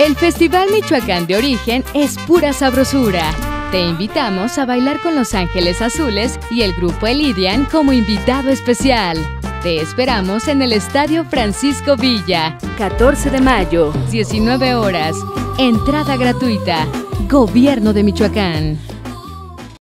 El Festival Michoacán de Origen es pura sabrosura. Te invitamos a bailar con Los Ángeles Azules y el grupo Elidian como invitado especial. Te esperamos en el Estadio Francisco Villa, 14 de mayo, 19 horas. Entrada gratuita. Gobierno de Michoacán.